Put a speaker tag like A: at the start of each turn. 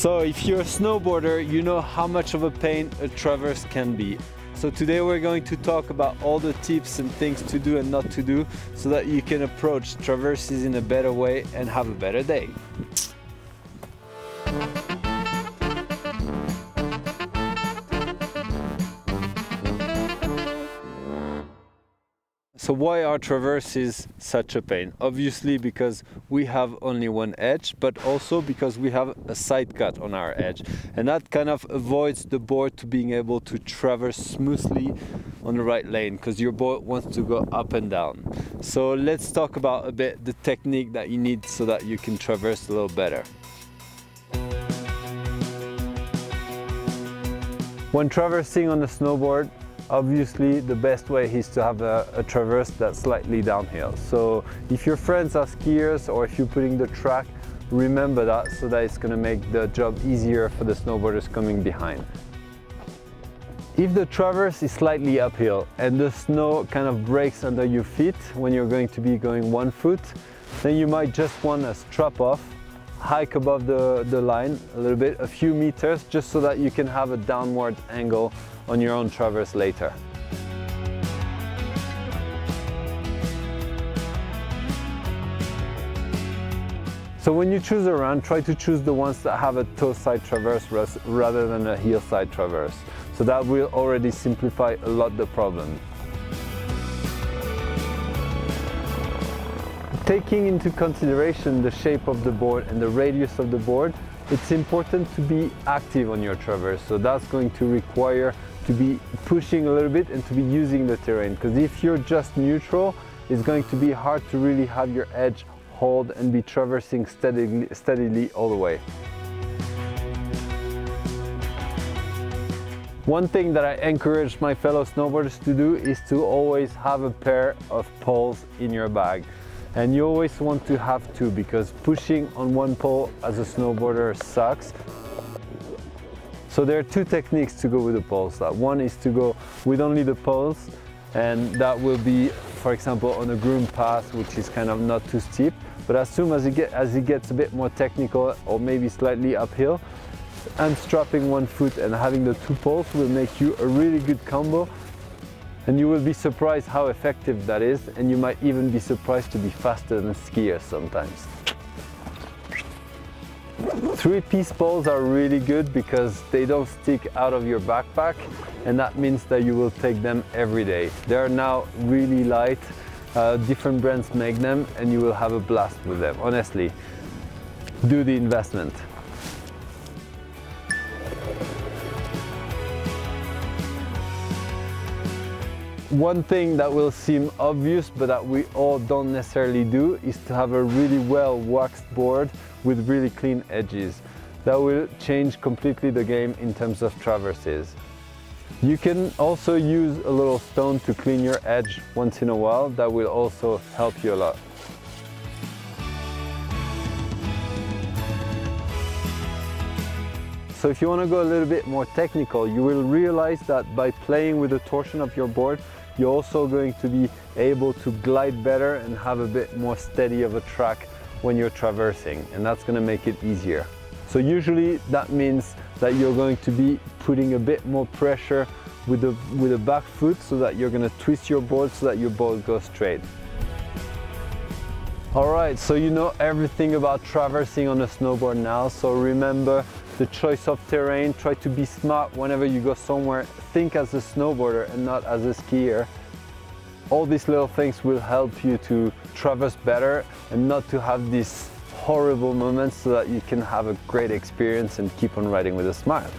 A: So if you're a snowboarder, you know how much of a pain a traverse can be. So today we're going to talk about all the tips and things to do and not to do so that you can approach traverses in a better way and have a better day. So why are traverses such a pain? Obviously because we have only one edge, but also because we have a side cut on our edge. And that kind of avoids the board to being able to traverse smoothly on the right lane because your board wants to go up and down. So let's talk about a bit the technique that you need so that you can traverse a little better. When traversing on the snowboard, obviously the best way is to have a, a, traverse that's slightly downhill. So if your friends are skiers or if you're putting the track, remember that so that it's going to make the job easier for the snowboarders coming behind. If the traverse is slightly uphill and the snow kind of breaks under your feet when you're going to be going one foot, then you might just want to strap off, hike above the, the line a little bit, a few meters, just so that you can have a downward angle on your own traverse later. So when you choose a run, try to choose the ones that have a toe side traverse rather than a heel side traverse. So that will already simplify a lot the problem. Taking into consideration the shape of the board and the radius of the board, it's important to be active on your traverse. So that's going to require to be pushing a little bit and to be using the terrain. Because if you're just neutral, it's going to be hard to really have your edge hold and be traversing steadily, steadily all the way. One thing that I encourage my fellow snowboarders to do is to always have a pair of poles in your bag. And you always want to have two because pushing on one pole as a snowboarder sucks so there are two techniques to go with the poles. One is to go with only the poles and that will be, for example, on a groomed path, which is kind of not too steep. But as soon as it, get, as it gets a bit more technical or maybe slightly uphill, unstrapping one foot and having the two poles will make you a really good combo and you will be surprised how effective that is and you might even be surprised to be faster than skiers sometimes. Three-piece poles are really good because they don't stick out of your backpack and that means that you will take them every day. They are now really light, uh, different brands make them and you will have a blast with them. Honestly, do the investment. One thing that will seem obvious but that we all don't necessarily do is to have a really well waxed board with really clean edges. That will change completely the game in terms of traverses. You can also use a little stone to clean your edge once in a while. That will also help you a lot. So if you want to go a little bit more technical, you will realize that by playing with the torsion of your board, you're also going to be able to glide better and have a bit more steady of a track when you're traversing and that's going to make it easier. So usually that means that you're going to be putting a bit more pressure with the, with the back foot so that you're going to twist your board so that your board goes straight. Alright, so you know everything about traversing on a snowboard now, so remember the choice of terrain, try to be smart whenever you go somewhere, think as a snowboarder and not as a skier. All these little things will help you to traverse better and not to have these horrible moments so that you can have a great experience and keep on riding with a smile.